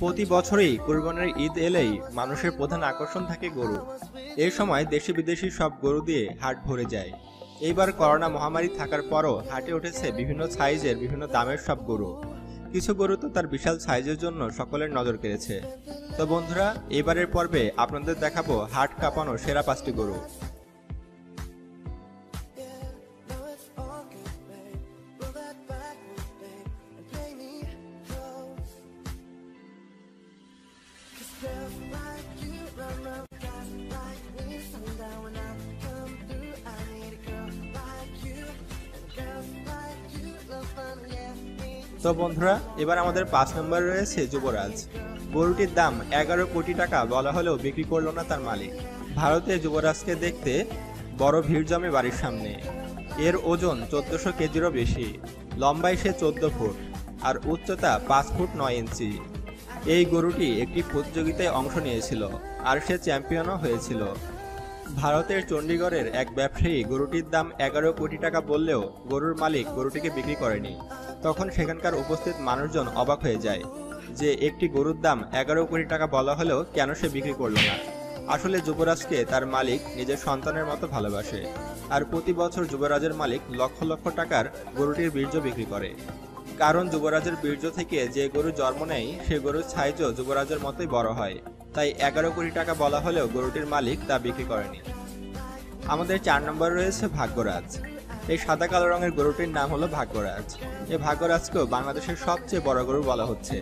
প্রতি বছরই কুরবানের ঈদ এলেই মানুষের প্রধান আকর্ষণ থাকে গরু। এই সময় দেশি বিদেশি সব গরু দিয়ে হাট ভরে যায়। এইবার করোনা মহামারী থাকার পরও হাটে উঠেছে বিভিন্ন সাইজের, বিভিন্ন দামের সব গরু। কিছু গরু তো তার বিশাল সাইজের জন্য সকলের নজর কেড়েছে। তো বন্ধুরা, এবারের পর্বে আপনাদের দেখাবো হাট কাঁপানো সেরা পাঁচটি গরু। তো বন্ধুরা, এবার আমাদের পাঁচ নম্বরে রয়েছে যুবরাজ। গরুটির দাম এগারো কোটি টাকা বলা হলেও বিক্রি করল না তার মালিক। ভারতে যুবরাজকে দেখতে বড় ভিড় জমে বাড়ির সামনে। এর ওজন চোদ্দশো কেজিরও বেশি। লম্বায় সে চোদ্দ ফুট। আর উচ্চতা পাঁচ ফুট নয় ইঞ্চি। এই গরুটি একটি প্রতিযোগিতায় অংশ নিয়েছিল আর সে চ্যাম্পিয়নও হয়েছিল। ভারতের চণ্ডীগড়ের এক ব্যবসায়ী গরুটির দাম এগারো কোটি টাকা বললেও গরুর মালিক গরুটিকে বিক্রি করেনি। তখন সেখানকার উপস্থিত মানুষজন অবাক হয়ে যায় যে একটি গরুর দাম এগারো কোটি টাকা বলা হলেও কেন সে বিক্রি করল না? আসলে যুবরাজকে তার মালিক নিজের সন্তানের মতো ভালোবাসে। আর প্রতি বছর যুবরাজের মালিক লক্ষ লক্ষ টাকার গরুটির বীর্য বিক্রি করে। কারণ যুবরাজের বীর্য থেকে যে গরু জন্ম নেয়, সে গরুর সাইজও যুবরাজের মতোই বড় হয়। তাই এগারো কোটি টাকা বলা হলেও গরুটির মালিক তা বিক্রি করেনি। আমাদের চার নম্বর রয়েছে ভাগ্যরাজ। এই সাদা কালো রঙের গরুটির নাম হলো ভাগ্যরাজ। এই ভাগ্যরাজকেও বাংলাদেশের সবচেয়ে বড় গরু বলা হচ্ছে।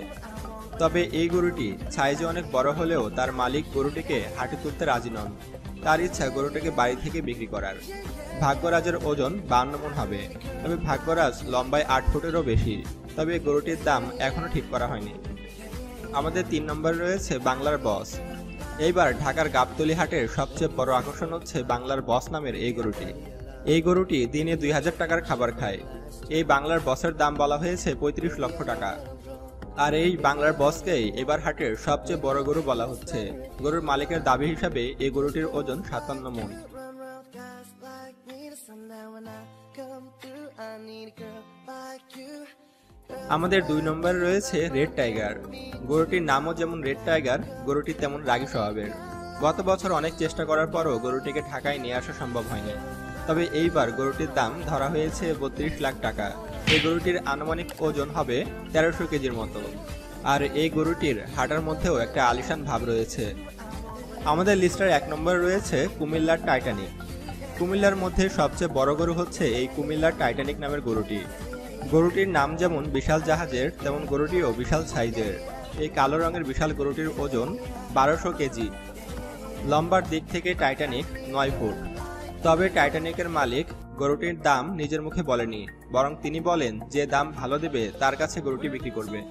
তবে এই গরুটি সাইজে অনেক বড় হলেও তার মালিক গরুটিকে হাটে তুলতে রাজি নন। তার ইচ্ছা গরুটিকে বাড়ি থেকে বিক্রি করার। ভাগ্যরাজের ওজন বান্ন মন হবে। তবে ভাগ্যরাজ লম্বায় আট ফুটেরও বেশি। তবে গরুটির দাম এখনও ঠিক করা হয়নি। আমাদের তিন নম্বরে রয়েছে বাংলার বস। এইবার ঢাকার গাবতলি হাটের সবচেয়ে বড় আকর্ষণ হচ্ছে বাংলার বস নামের এই গরুটি। এই গরুটি দিনে দুই হাজার টাকার খাবার খায়। এই বাংলার বসের দাম বলা হয়েছে পঁয়ত্রিশ লক্ষ টাকা। আর এই বাংলার বসকেই এবার হাটের সবচেয়ে বড় গরু বলা হচ্ছে। গরুর মালিকের দাবি হিসাবে এই গরুটির ওজন সাতান্ন মন। আমাদের দুই নম্বরে রয়েছে রেড টাইগার গরুটির নামও যেমন রেড টাইগার গরুটি তেমন রাগী স্বভাবের। গত বছর অনেক চেষ্টা করার পরও গরুটিকে ঢাকায় নিয়ে আসা সম্ভব হয়নি। তবে এইবার গরুটির দাম ধরা হয়েছে বত্রিশ লাখ টাকা। এই গরুটির আনুমানিক ওজন হবে তেরোশো কেজির মতো। আর এই গরুটির হাটার মধ্যেও একটা আলিশান ভাব রয়েছে। আমাদের লিস্টার এক নম্বর রয়েছে কুমিল্লার টাইটানিক। কুমিল্লার মধ্যে সবচেয়ে বড় গরু হচ্ছে এই কুমিল্লার টাইটানিক নামের গরুটি। গরুটির নাম যেমন বিশাল জাহাজের, তেমন গরুটিও বিশাল সাইজের। এই কালো রঙের বিশাল গরুটির ওজন বারোশো কেজি। লম্বার দিক থেকে টাইটানিক নয় ফুট। তবে টাইটানিকের মালিক গরুটির দাম নিজের মুখে বলেনি বরং তিনি বলেন, যে দাম ভালো দেবে, তার কাছে গরুটি বিক্রি করবে।